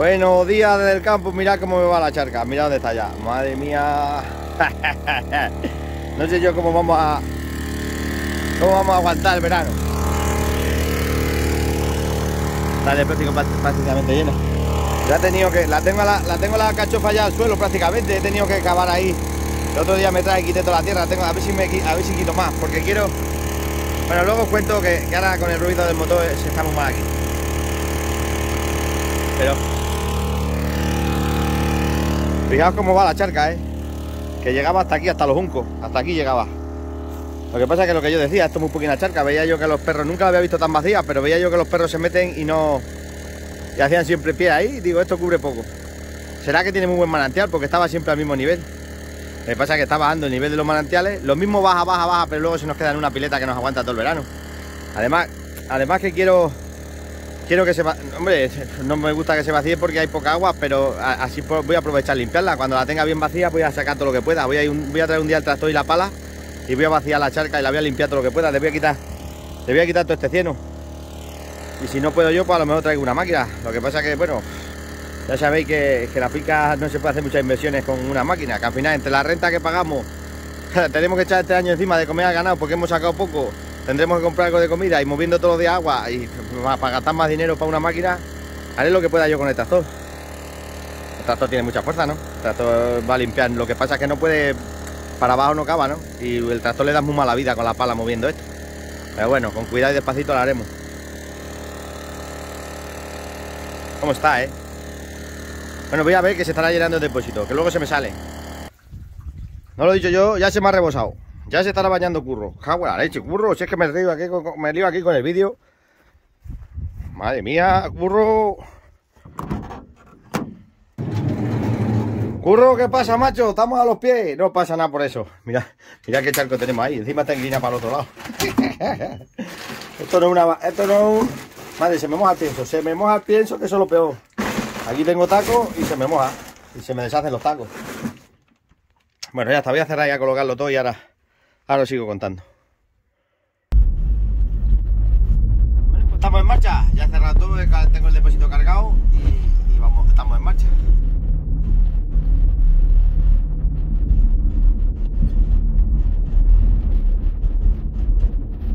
Buenos días desde el campo, mirad cómo me va la charca, mirad dónde está ya. Madre mía. no sé yo cómo vamos a. cómo vamos a aguantar el verano. Dale, prácticamente lleno. Ya he tenido que. La tengo la, la tengo la cachofa ya al suelo prácticamente. He tenido que cavar ahí. El otro día me trae quité toda la tierra. Tengo, a ver si me a ver si quito más. Porque quiero. Bueno, luego os cuento que, que ahora con el ruido del motor estamos más aquí. Pero Fijaos cómo va la charca, ¿eh? Que llegaba hasta aquí, hasta los juncos. Hasta aquí llegaba. Lo que pasa es que lo que yo decía, esto es muy poquita charca. Veía yo que los perros, nunca la había visto tan vacía, pero veía yo que los perros se meten y no... Y hacían siempre pie ahí. Digo, esto cubre poco. Será que tiene muy buen manantial porque estaba siempre al mismo nivel. Lo que pasa es que está bajando el nivel de los manantiales. Lo mismo baja, baja, baja, pero luego se nos queda en una pileta que nos aguanta todo el verano. Además, además que quiero quiero que se va... Hombre, no me gusta que se vacíe porque hay poca agua, pero así voy a aprovechar limpiarla. Cuando la tenga bien vacía voy a sacar todo lo que pueda. Voy a, voy a traer un día el tractor y la pala y voy a vaciar la charca y la voy a limpiar todo lo que pueda. Le voy a quitar, le voy a quitar todo este cieno. Y si no puedo yo, pues a lo mejor traigo una máquina. Lo que pasa que, bueno, ya sabéis que, que la pica no se puede hacer muchas inversiones con una máquina. Que al final, entre la renta que pagamos, tenemos que echar este año encima de comer al ganado porque hemos sacado poco tendremos que comprar algo de comida y moviendo todos los días agua y para gastar más dinero para una máquina, haré lo que pueda yo con el tractor. El tractor tiene mucha fuerza, ¿no? El tractor va a limpiar. Lo que pasa es que no puede, para abajo no cava, ¿no? Y el tractor le da muy mala vida con la pala moviendo esto. Pero bueno, con cuidado y despacito lo haremos. ¿Cómo está, eh? Bueno, voy a ver que se estará llenando el depósito, que luego se me sale. No lo he dicho yo, ya se me ha rebosado. Ya se estará bañando curro. Jagua la leche, curro. Si es que me río aquí, me lío aquí con el vídeo. Madre mía, curro. Curro, ¿qué pasa, macho? Estamos a los pies. No pasa nada por eso. Mira, mira qué charco tenemos ahí. Encima está inclina para el otro lado. esto no es una... Esto no es un... Madre, se me moja el pienso. Se me moja el pienso, que eso es lo peor. Aquí tengo tacos y se me moja. Y se me deshacen los tacos. Bueno, ya está. Voy a cerrar y a colocarlo todo y ahora Ahora os sigo contando. Bueno, pues estamos en marcha. Ya he cerrado todo, tengo el depósito cargado y, vamos, estamos en marcha.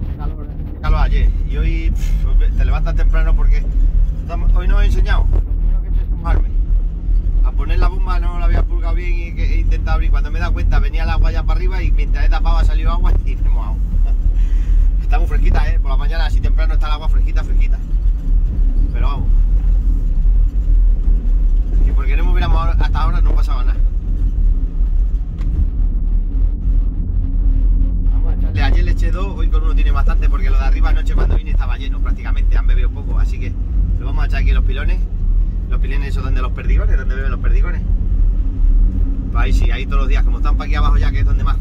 Qué calor, ¿eh? Calor ayer. Y hoy te levantas temprano porque hoy no he enseñado. Lo primero que he hecho es mojarme. A poner la bomba no la había pulgado bien y he intentado abrir. Cuando me he dado cuenta venía el agua ya para arriba y mientras he tapado ha salido agua y me he mojado. Fresquita, ¿eh? Por la mañana así temprano está el agua fresquita, fresquita. Pero vamos. Y porque no hubiéramos hasta ahora no pasaba nada. Ayer le eché dos, hoy con uno tiene bastante porque lo de arriba anoche cuando vine estaba lleno prácticamente, han bebido poco, así que lo vamos a echar aquí en los pilones. Los pilones esos donde los perdigones, donde beben los perdigones. Pues ahí sí, ahí todos los días, como están para aquí abajo ya, que es donde más,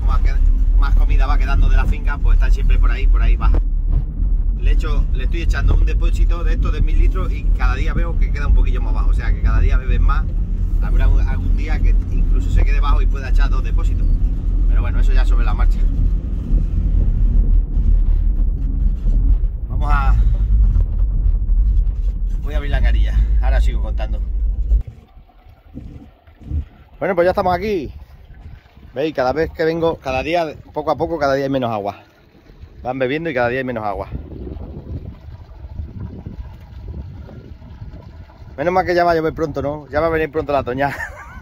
más comida va quedando de la finca, pues están siempre por ahí, por ahí baja. Le, echo, le estoy echando un depósito de estos de mil litros y cada día veo que queda un poquillo más bajo, o sea que cada día beben más. Habrá algún día que incluso se quede bajo y pueda echar dos depósitos. Pero bueno, eso ya sobre la marcha. Vamos a... Voy a abrir la carilla, ahora sigo contando. Bueno, pues ya estamos aquí. Veis, cada vez que vengo, cada día, poco a poco, cada día hay menos agua. Van bebiendo y cada día hay menos agua. Menos mal que ya va a llover pronto, ¿no? Ya va a venir pronto la toña.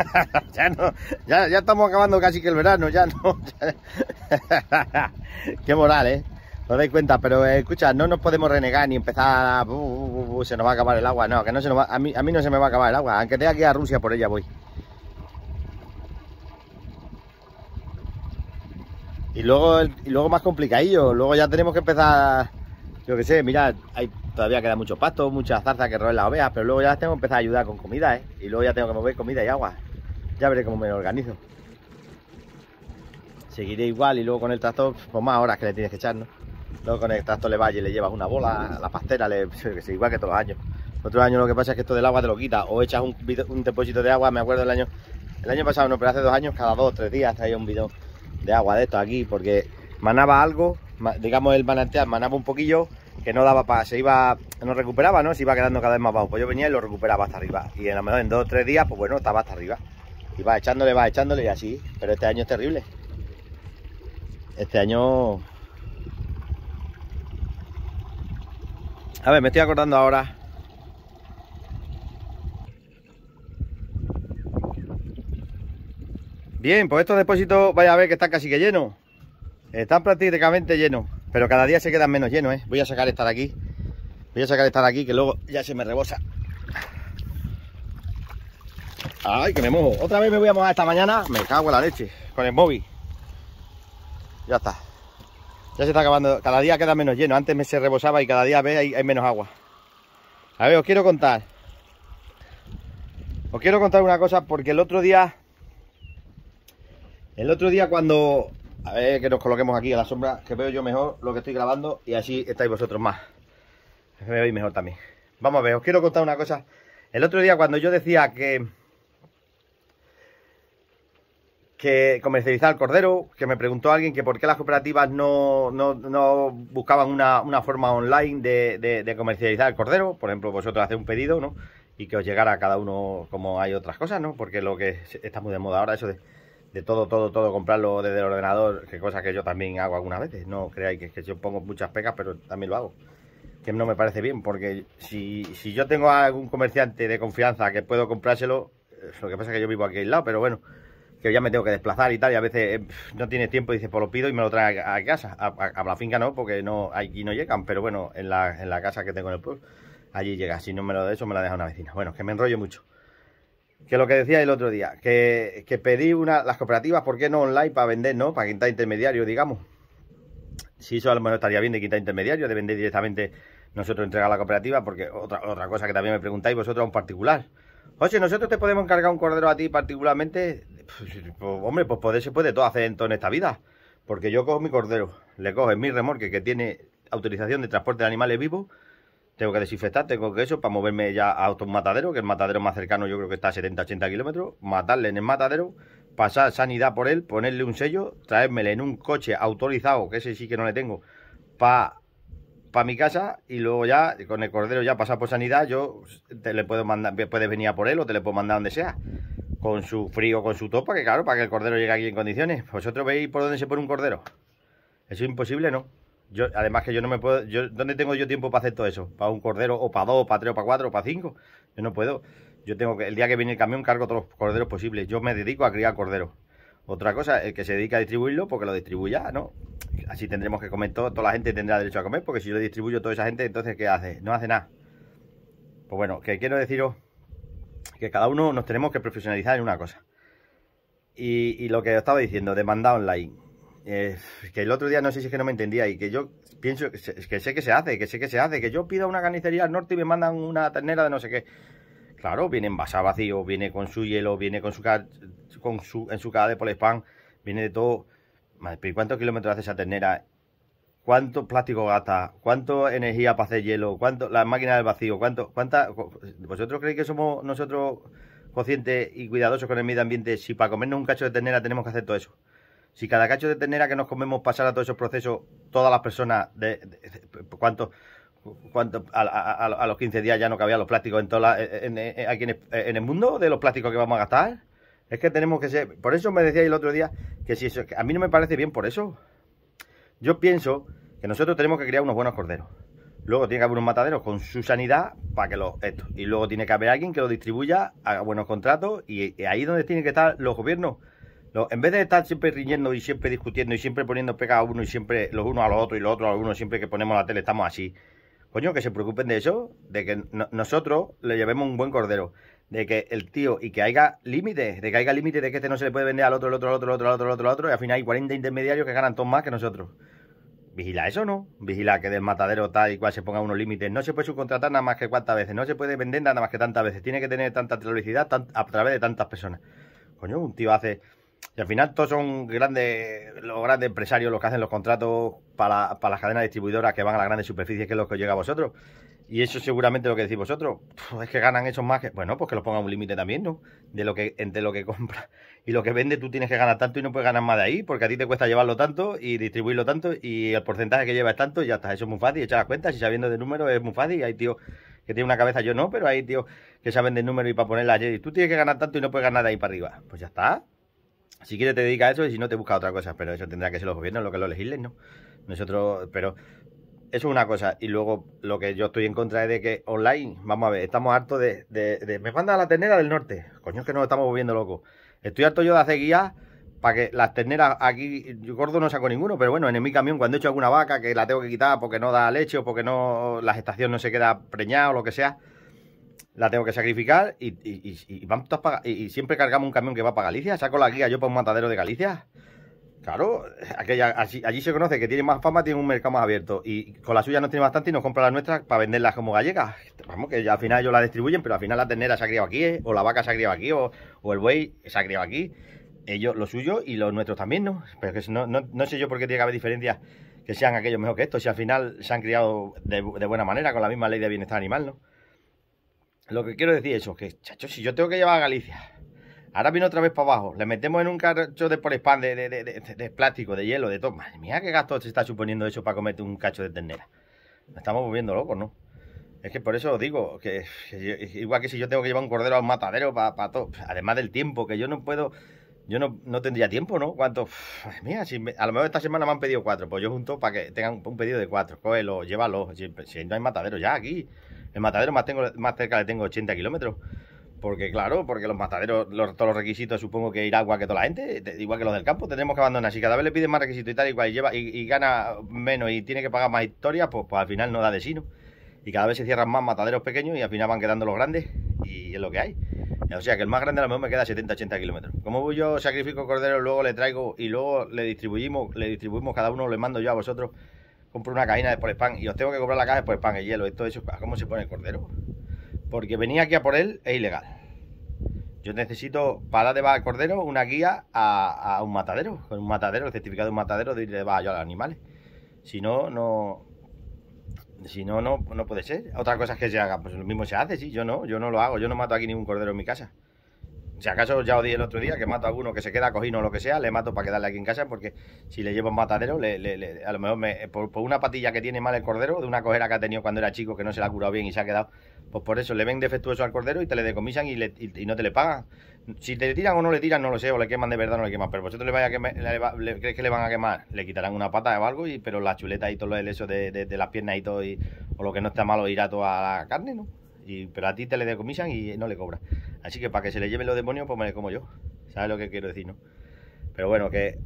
ya no, ya, ya, estamos acabando casi que el verano, ya no. Qué moral, ¿eh? No dais cuenta, pero eh, escucha, no nos podemos renegar ni empezar a... Uh, uh, uh, se nos va a acabar el agua, no, que no se nos va... A mí, a mí no se me va a acabar el agua, aunque tenga que ir a Rusia por ella voy. Y luego, y luego más complicadillo, luego ya tenemos que empezar, yo que sé, mirad, hay, todavía queda mucho pasto, muchas zarzas que roen las ovejas, pero luego ya tengo que empezar a ayudar con comida, ¿eh? Y luego ya tengo que mover comida y agua. Ya veré cómo me organizo. Seguiré igual y luego con el tractor, pues más horas que le tienes que echar, ¿no? Luego con el tractor le vas y le llevas una bola, a la pastera, le, igual que todos los años. Otro año lo que pasa es que esto del agua te lo quita, o echas un, depósito de agua, me acuerdo el año, el año pasado no, pero hace dos años, cada dos o tres días traía un bidón de agua de esto aquí, porque manaba algo, digamos el manantial manaba un poquillo que no daba para, se iba, no recuperaba, ¿no? Se iba quedando cada vez más bajo. Pues yo venía y lo recuperaba hasta arriba. Y a lo mejor en dos o tres días, pues bueno, estaba hasta arriba. Y va echándole, va echándole y así. Pero este año es terrible. Este año... A ver, me estoy acordando ahora Bien, pues estos depósitos, vaya a ver que están casi que llenos. Están prácticamente llenos, pero cada día se quedan menos llenos, ¿eh? Voy a sacar esta de aquí. Voy a sacar esta de aquí, que luego ya se me rebosa. Ay, que me mojo. Otra vez me voy a mojar esta mañana. Me cago en la leche, con el móvil. Ya está. Ya se está acabando. Cada día queda menos lleno. Antes me se rebosaba y cada día ve hay, hay menos agua. A ver, os quiero contar. Os quiero contar una cosa porque el otro día el otro día cuando... A ver que nos coloquemos aquí a la sombra, que veo yo mejor lo que estoy grabando y así estáis vosotros más. Me veis mejor también. Vamos a ver, os quiero contar una cosa. El otro día cuando yo decía que... Que comercializar el cordero, que me preguntó alguien que por qué las cooperativas no, no, buscaban una, forma online de, de, comercializar el cordero. Por ejemplo, vosotros hacéis un pedido, ¿no? Y que os llegara a cada uno como hay otras cosas, ¿no? Porque lo que está muy de moda ahora, eso de de todo, todo, todo, comprarlo desde el ordenador, que cosa que yo también hago algunas veces. No creáis que, que yo pongo muchas pegas, pero también lo hago. Que no me parece bien, porque si, si yo tengo a algún comerciante de confianza que puedo comprárselo, eh, lo que pasa es que yo vivo aquí al lado, pero bueno, que ya me tengo que desplazar y tal, y a veces eh, no tiene tiempo y dice, pues lo pido y me lo trae a, casa. A, la finca no, porque no aquí no llegan, pero bueno, en la, en la casa que tengo en el pueblo, allí llega. Si no me lo de eso, me la deja una vecina. Bueno, que me enrollo mucho que lo que decía el otro día, que, que pedí una, las cooperativas, ¿por qué no online para vender, no? Para quitar intermediario, digamos. Si eso a lo mejor estaría bien de quitar intermediario, de vender directamente nosotros entregar la cooperativa, porque otra, otra cosa que también me preguntáis vosotros a un particular. Oye, nosotros te podemos encargar un cordero a ti particularmente. Pues, hombre, pues poder, se puede todo hacer en toda esta vida. Porque yo cojo mi cordero, le cojo en mi remolque que tiene autorización de transporte de animales vivos tengo que desinfectar, tengo que eso para moverme ya a un matadero, que el matadero más cercano yo creo que está a 70-80 kilómetros, matarle en el matadero, pasar sanidad por él, ponerle un sello, traérmele en un coche autorizado, que ese sí que no le tengo, para pa mi casa y luego ya con el cordero ya pasar por sanidad, yo te le puedo mandar, puedes venir a por él o te le puedo mandar donde sea, con su frío, con su topa, que claro, para que el cordero llegue aquí en condiciones. ¿Vosotros veis por dónde se pone un cordero? Eso es imposible, ¿no? Yo, además que yo no me puedo, yo, ¿dónde tengo yo tiempo para hacer todo eso? ¿Para un cordero o para dos, para tres, o para cuatro, o para cinco? Yo no puedo. Yo tengo que, el día que viene el camión cargo todos los corderos posibles. Yo me dedico a criar corderos. Otra cosa, el que se dedica a distribuirlo, porque lo distribuya, ¿no? Así tendremos que comer todo, toda la gente tendrá derecho a comer, porque si yo distribuyo toda esa gente, entonces ¿qué hace? No hace nada. Pues bueno, que quiero deciros que cada uno nos tenemos que profesionalizar en una cosa. Y, lo que estaba diciendo, demanda online. Eh, que el otro día no sé si es que no me entendía y que yo pienso que, sé que se hace, que sé que se hace, que yo pido una carnicería al norte y me mandan una ternera de no sé qué. Claro, viene envasado vacío, viene con su hielo, viene con su, con su en su caja de polispán, viene de todo. Madre, ¿cuántos kilómetros hace esa ternera? ¿Cuánto plástico gasta? ¿Cuánto energía para hacer hielo? ¿Cuánto la máquina del vacío? ¿Cuánto cuánta vosotros creéis que somos nosotros conscientes y cuidadosos con el medio ambiente si para comernos un cacho de ternera tenemos que hacer todo eso? Si cada cacho de ternera que nos comemos pasara todos esos procesos, todas las personas, de, ¿cuánto, cuánto a, los 15 días ya no cabían los plásticos en toda aquí en, el mundo de los plásticos que vamos a gastar? Es que tenemos que ser... Por eso me decía el otro día que si eso, a mí no me parece bien por eso. Yo pienso que nosotros tenemos que criar unos buenos corderos. Luego tiene que haber unos mataderos con su sanidad para que lo... Esto. Y luego tiene que haber alguien que lo distribuya, haga buenos contratos y, ahí donde tienen que estar los gobiernos en vez de estar siempre riñendo y siempre discutiendo y siempre poniendo pega a uno y siempre los unos a los otros y los otros a uno, siempre que ponemos la tele estamos así. Coño, que se preocupen de eso, de que nosotros le llevemos un buen cordero, de que el tío y que haya límites, de que haya límites de que este no se le puede vender al otro, al otro, al otro, al otro, al otro, al otro, al otro, y al final hay 40 intermediarios que ganan todos más que nosotros. Vigila eso, ¿no? Vigila que del matadero tal y cual se ponga unos límites. No se puede subcontratar nada más que cuántas veces, no se puede vender nada más que tantas veces. Tiene que tener tanta publicidad a través de tantas personas. Coño, un tío hace Y al final todos son grandes, los grandes empresarios los que hacen los contratos para, para las cadenas distribuidoras que van a las grandes superficies, que es lo que os llega a vosotros. Y eso seguramente lo que decís vosotros. es que ganan esos más que. Bueno, pues que los pongan un límite también, ¿no? De lo que, entre lo que compra y lo que vende, tú tienes que ganar tanto y no puedes ganar más de ahí, porque a ti te cuesta llevarlo tanto y distribuirlo tanto, y el porcentaje que lleva es tanto, y ya está. Eso es muy fácil, echar las cuentas, y sabiendo de número es muy fácil. Y hay tíos que tienen una cabeza, yo no, pero hay tíos que saben de número y para ponerla allí. Tú tienes que ganar tanto y no puedes ganar de ahí para arriba. Pues ya está. Si quieres te dedica a eso y si no te busca otra cosa, pero eso tendrá que ser los gobiernos lo que lo legislen, ¿no? Nosotros, pero eso es una cosa. Y luego lo que yo estoy en contra es de que online, vamos a ver, estamos hartos de, de, me manda la ternera del norte. Coño, es que nos estamos volviendo locos. Estoy harto yo de hacer guías para que las terneras aquí, yo gordo no saco ninguno, pero bueno, en mi camión cuando he hecho alguna vaca que la tengo que quitar porque no da leche o porque no la gestación no se queda preñada o lo que sea, la tengo que sacrificar y, y, y, vamos y, siempre cargamos un camión que va para Galicia, saco la guía yo para un matadero de Galicia. Claro, aquella, allí, se conoce que tiene más fama, tiene un mercado más abierto. Y con la suya no tiene bastante y nos compra las nuestras para venderlas como gallegas. Vamos, que al final ellos la distribuyen, pero al final la ternera se ha criado aquí, ¿eh? o la vaca se ha criado aquí, o, el buey se ha criado aquí. Ellos, lo suyo y los nuestros también, ¿no? Pero que no, no, sé yo por qué tiene que haber diferencias que sean aquellos mejor que estos, si al final se han criado de, de buena manera, con la misma ley de bienestar animal, ¿no? Lo que quiero decir es eso, que, chacho, si yo tengo que llevar a Galicia Ahora viene otra vez para abajo. Le metemos en un cacho de por de, de, de, plástico, de hielo, de todo. Madre mía, qué gasto se está suponiendo eso para comerte un cacho de ternera. Me estamos volviendo locos, ¿no? Es que por eso os digo que, igual que si yo tengo que llevar un cordero a un matadero para todo, además del tiempo, que yo no puedo, yo no, no tendría tiempo, ¿no? ¿Cuánto? Mía, si a lo mejor esta semana me han pedido cuatro, pues yo junto para que tengan un pedido de cuatro. Cógelo, llévalo. Si, si no hay matadero ya aquí. El matadero más, tengo, más cerca le tengo 80 kilómetros. Porque, claro, porque los mataderos, los, todos los requisitos, supongo que irá igual que toda la gente, igual que los del campo, tenemos que abandonar. Si cada vez le piden más requisitos y tal, igual, y, lleva, y, gana menos y tiene que pagar más historias, pues, pues, al final no da de sí, Y cada vez se cierran más mataderos pequeños y al final van quedando los grandes, y es lo que hay. O sea que el más grande a lo mejor me queda 70-80 kilómetros. Como yo sacrifico cordero, luego le traigo y luego le distribuimos, le distribuimos cada uno, le mando yo a vosotros, compro una cajina de por spam y os tengo que comprar la caja de por spam, el hielo, esto, eso, ¿cómo se pone el cordero? Porque venía aquí a por él es ilegal. Yo necesito, para de el cordero, una guía a, un matadero. Con un matadero, el certificado de un matadero de ir va yo a los animales. Si no, no. Si no, no, no puede ser. Otra cosa es que se haga, pues lo mismo se hace, sí. Yo no, yo no lo hago. Yo no mato aquí ningún cordero en mi casa. Si acaso ya os dije el otro día que mato a alguno que se queda cogido o lo que sea, le mato para quedarle aquí en casa porque si le llevo un matadero, le, a lo mejor me, por, una patilla que tiene mal el cordero, de una cojera que ha tenido cuando era chico que no se la ha curado bien y se ha quedado, pues por eso le ven defectuoso al cordero y te le decomisan y, y, no te le pagan. Si te le tiran o no le tiran, no lo sé, o le queman de verdad o no le queman, pero vosotros le vaya a quemar, le, ¿crees que le van a quemar? Le quitarán una pata o algo, y, pero la chuleta y todo el eso de, de, las piernas y todo, y, o lo que no está malo irá toda la carne, ¿no? Y, pero a ti te le decomisan y no le cobran. Así que para que se le lleven los demonios, pues me como yo. ¿Sabes lo que quiero decir, no? Pero bueno, que,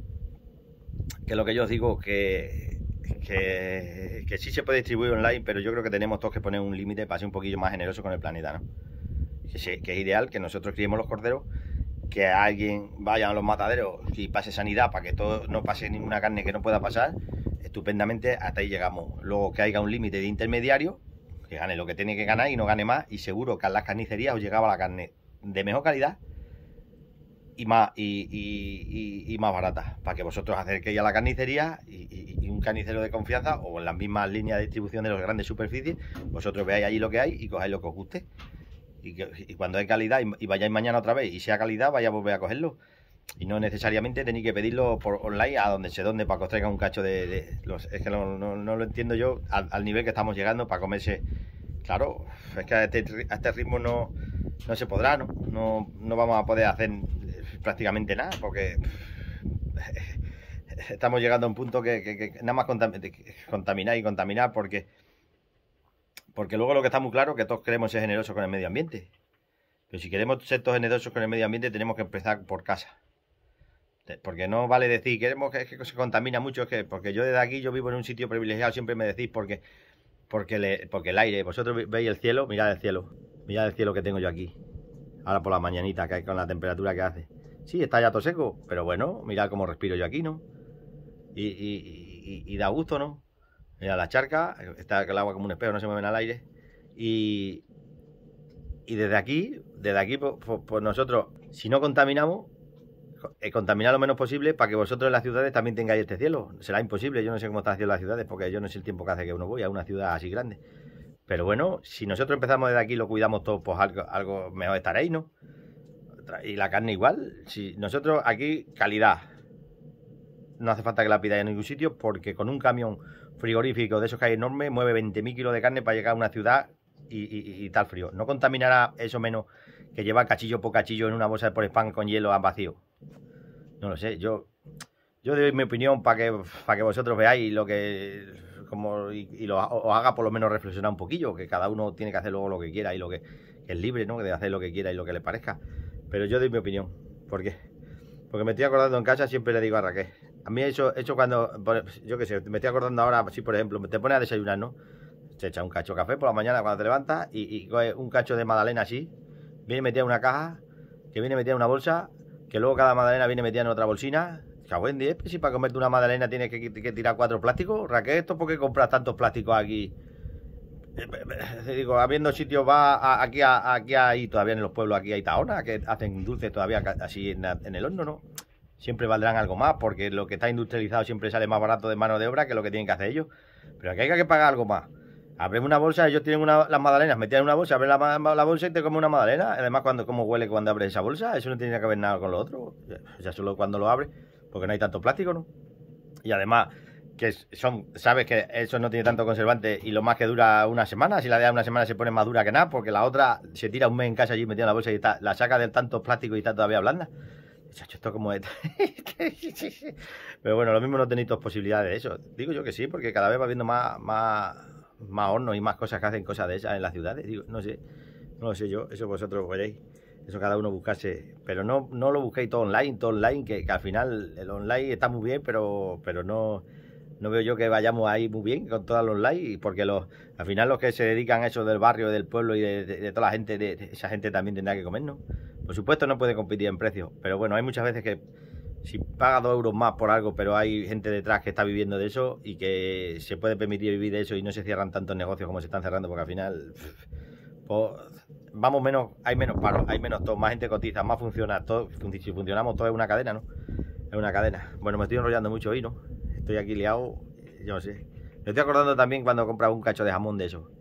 que lo que yo os digo, que, que, que sí se puede distribuir online, pero yo creo que tenemos todos que poner un límite para ser un poquillo más generoso con el planeta, ¿no? Que, que es ideal que nosotros criemos los corderos, que alguien vaya a los mataderos y pase sanidad para que todo no pase ninguna carne que no pueda pasar, estupendamente hasta ahí llegamos. Luego que haya un límite de intermediario que gane lo que tiene que ganar y no gane más. Y seguro que a las carnicerías os llegaba la carne de mejor calidad y más, y, más barata. Para que vosotros acerquéis a la carnicería y, un carnicero de confianza o en las mismas líneas de distribución de las grandes superficies, vosotros veáis allí lo que hay y cogáis lo que os guste. Y, cuando hay calidad y, vayáis mañana otra vez y sea calidad, vaya a volver a cogerlo. Y no necesariamente tenéis que pedirlo por online a donde se donde para que os traiga un cacho de... es que no, lo entiendo yo al, nivel que estamos llegando para comerse... Claro, es que a este, este ritmo no, no se podrá, ¿no? ¿no? No vamos a poder hacer prácticamente nada porque estamos llegando a un punto que, nada más contaminar y contaminar porque porque luego lo que está muy claro es que todos queremos ser generosos con el medio ambiente. Pero si queremos ser todos generosos con el medio ambiente tenemos que empezar por casa. Porque no vale decir, queremos que, que se contamina mucho, es que porque yo desde aquí, yo vivo en un sitio privilegiado, siempre me decís porque, porque, porque el aire, vosotros veis el cielo, mirad el cielo, mirad el cielo que tengo yo aquí, ahora por la mañanita, que con la temperatura que hace. Sí, está ya todo seco, pero bueno, mirad cómo respiro yo aquí, ¿no? Y, y, y, da gusto, ¿no? Mira la charca, está el agua como un espejo, no se mueve al aire. Y, y desde aquí, desde aquí, pues, pues, pues nosotros, si no contaminamos, contaminar lo menos posible para que vosotros en las ciudades también tengáis este cielo. Será imposible, yo no sé cómo están haciendo las ciudades, porque yo no sé el tiempo que hace que uno voy a una ciudad así grande. Pero bueno, si nosotros empezamos desde aquí y lo cuidamos todo, pues algo, algo mejor estaréis, ¿no? Y la carne igual. Si nosotros aquí, calidad. No hace falta que la pidáis en ningún sitio, porque con un camión frigorífico de esos que hay enorme, mueve 20.000 kilos de carne para llegar a una ciudad y, tal frío. No contaminará eso menos que llevar cachillo por cachillo en una bolsa de por spam con hielo a vacío. No lo sé, yo yo doy mi opinión para que para que vosotros veáis lo que como y, lo os haga por lo menos reflexionar un poquillo, que cada uno tiene que hacer luego lo que quiera y lo que, es libre, ¿no? De hacer lo que quiera y lo que le parezca. Pero yo doy mi opinión. ¿Por qué? Porque me estoy acordando en casa, siempre le digo a Raquel. A mí eso, hecho cuando, yo qué sé, me estoy acordando ahora, si por ejemplo, te pones a desayunar, ¿no? Se echa un cacho de café por la mañana cuando te levantas y, coge un cacho de magdalena así, viene metida en una caja, que viene metida en una bolsa, que luego cada magdalena viene metida en otra bolsina. Cago en 10, pues si para comerte una magdalena tienes que, tirar cuatro plásticos. Raquel, ¿esto por qué compras tantos plásticos aquí? Eh, eh, digo, habiendo sitios, va aquí, a, aquí hay todavía en los pueblos, aquí hay taona, que hacen dulces todavía así en, en, el horno, ¿no? Siempre valdrán algo más, porque lo que está industrializado siempre sale más barato de mano de obra que lo que tienen que hacer ellos. Pero aquí hay que pagar algo más. Abres una bolsa, ellos tienen una, las magdalenas metidas en una bolsa, abres la, bolsa y te comes una magdalena. Además, cuando cómo huele cuando abres esa bolsa, eso no tiene que ver nada con lo otro. Ya solo cuando lo abres, porque no hay tanto plástico, ¿no? Y además, que son, sabes que eso no tiene tanto conservante y lo más que dura una semana, si la de una semana se pone más dura que nada, porque la otra se tira un mes en casa allí metida en la bolsa y la saca de tanto plástico y está todavía blanda. Chacho, esto como es. Pero bueno, lo mismo no tenéis dos posibilidades de eso. Digo yo que sí, porque cada vez va habiendo más más hornos y más cosas que hacen cosas de esas en las ciudades. Digo, no sé, no lo sé yo, eso vosotros veréis. Eso cada uno buscase. Pero no, no lo busquéis todo online, todo online, que, al final el online está muy bien, pero, pero no, no veo yo que vayamos ahí muy bien con todo el online, porque los, al final los que se dedican a eso del barrio, del pueblo y de, toda la gente, de, esa gente también tendrá que comer, ¿no? Por supuesto no puede competir en precio, pero bueno, hay muchas veces que si paga dos euros más por algo, pero hay gente detrás que está viviendo de eso y que se puede permitir vivir de eso y no se cierran tantos negocios como se están cerrando, porque al final pues, vamos menos, hay menos paro, hay menos todo, más gente cotiza, más funciona, todo, si funcionamos todo es una cadena, ¿no? Es una cadena. Bueno, me estoy enrollando mucho hoy, ¿no? Estoy aquí liado, yo no sé. Me estoy acordando también cuando compraba un cacho de jamón de eso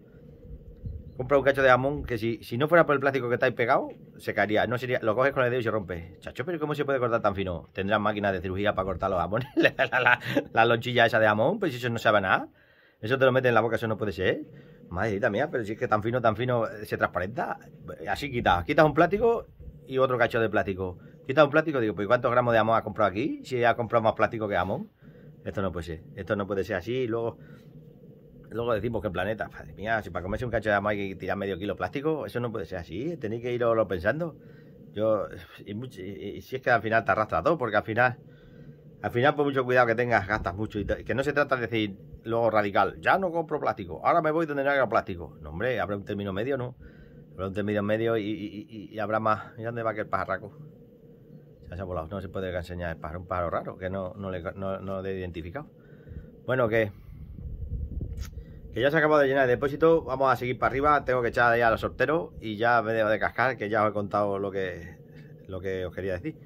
compra un cacho de jamón que si, si no fuera por el plástico que está ahí pegado, se caería. No sería, lo coges con el dedo y se rompe. Chacho, pero ¿cómo se puede cortar tan fino? Tendrán máquinas de cirugía para cortar los jamones. la, la, lonchilla esa de jamón, pues eso no sabe nada. Eso te lo mete en la boca, eso no puede ser. Madre mía, pero si es que tan fino, tan fino eh, se transparenta. Así quitas. Quitas un plástico y otro cacho de plástico. Quitas un plástico, digo, pues ¿cuántos gramos de jamón ha comprado aquí? Si ha comprado más plástico que jamón. Esto no puede ser. Esto no puede ser así. Luego Luego decimos que el planeta, madre mía, si para comerse un cacho de jamón hay que tirar medio kilo plástico, eso no puede ser así, tenéis que irlo pensando. Yo, y, si es que al final te arrastra todo, porque al final, al final, por mucho cuidado que tengas, gastas mucho. Y que no se trata de decir luego radical, ya no compro plástico, ahora me voy donde no haya plástico. No, hombre, habrá un término medio, ¿no? Habrá un término medio y, habrá más. ¿Y dónde va que el pajarraco? Se ha volado, no se puede enseñar el pájaro, un pájaro raro que no, no, le, no, no he identificado. Bueno, que que ya se ha acabado de llenar el depósito, vamos a seguir para arriba, tengo que echar ya los sorteros y ya me debo de cascar, que ya os he contado lo que, lo que os quería decir.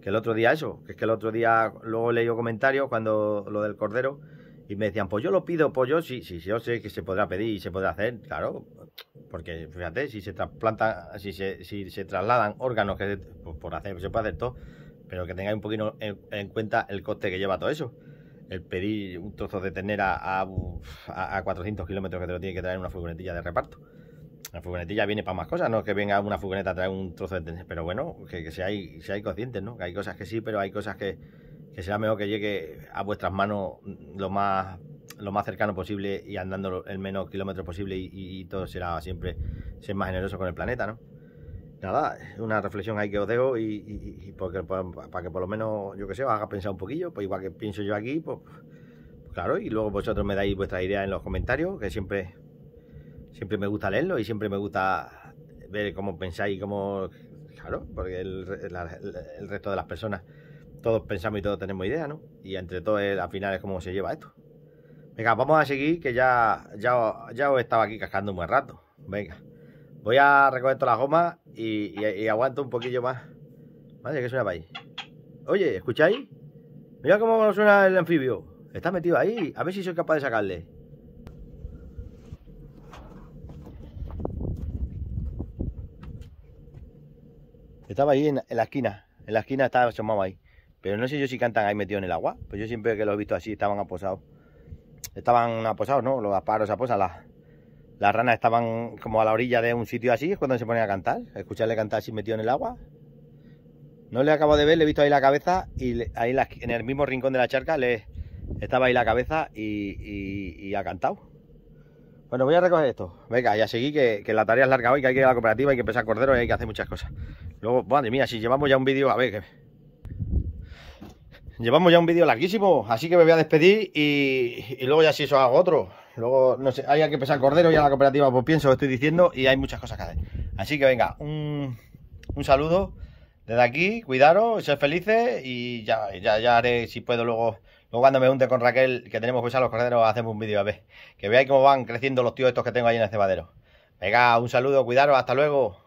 Que el otro día eso, que es que el otro día luego leí comentarios cuando lo del cordero y me decían, pues yo lo pido, pues yo sí, sí, yo sé que se podrá pedir y se podrá hacer, claro, porque fíjate, si se trasplantan, si se, si se trasladan órganos que por hacer, se puede hacer todo, pero que tengáis un poquito en cuenta el coste que lleva todo eso el pedir un trozo de ternera a, a, 400 kilómetros que te lo tiene que traer una furgonetilla de reparto. La furgonetilla viene para más cosas, no que venga una furgoneta a traer un trozo de ternera. Pero bueno, que, que seáis, conscientes, ¿no? Que hay cosas que sí, pero hay cosas que, que será mejor que llegue a vuestras manos lo más lo más cercano posible y andando el menos kilómetros posible y, todo será siempre ser más generoso con el planeta, ¿no? Nada, una reflexión ahí que os dejo y, porque, para que por lo menos, yo que sé, os haga pensar un poquillo, pues igual que pienso yo aquí, pues, pues, claro, y luego vosotros me dais vuestras ideas en los comentarios, que siempre, siempre me gusta leerlo y siempre me gusta ver cómo pensáis cómo, claro, porque el, resto de las personas, todos pensamos y todos tenemos ideas, ¿no? Y entre todos, al final es como se lleva esto. Venga, vamos a seguir, que ya, ya, ya os estaba aquí cascando un buen rato. Venga. Voy a recoger todas las gomas y, aguanto un poquillo más. Madre, que suena para ahí. Oye, ¿escucháis? Mira cómo suena el anfibio. Está metido ahí. A ver si soy capaz de sacarle. Estaba ahí en, la esquina. En la esquina estaba asomado ahí. Pero no sé yo si cantan ahí metidos en el agua. Pues yo siempre que lo he visto así estaban aposados. Estaban aposados, ¿no? Los se aposan. Las, las ranas estaban como a la orilla de un sitio así. Es cuando se ponen a cantar. Escucharle cantar así metido en el agua. No le acabo de ver, le he visto ahí la cabeza y ahí en el mismo rincón de la charca le estaba ahí la cabeza y, ha cantado. Bueno, voy a recoger esto. Venga, ya seguí que, la tarea es larga hoy, que hay que ir a la cooperativa, hay que pesar cordero y hay que hacer muchas cosas. Luego, madre mía, si llevamos ya un vídeo, a ver, que... Llevamos ya un vídeo larguísimo, así que me voy a despedir y, luego ya si eso hago otro. Luego, no sé, hay que pesar cordero y a la cooperativa, pues pienso lo estoy diciendo y hay muchas cosas que hacer. Así que venga, un, un saludo desde aquí, cuidaros, sed felices y ya, ya, ya haré, si puedo, luego, luego cuando me junte con Raquel, que tenemos que a los corderos, hacemos un vídeo a ver. Que veáis cómo van creciendo los tíos estos que tengo ahí en el cebadero. Venga, un saludo, cuidaros, hasta luego.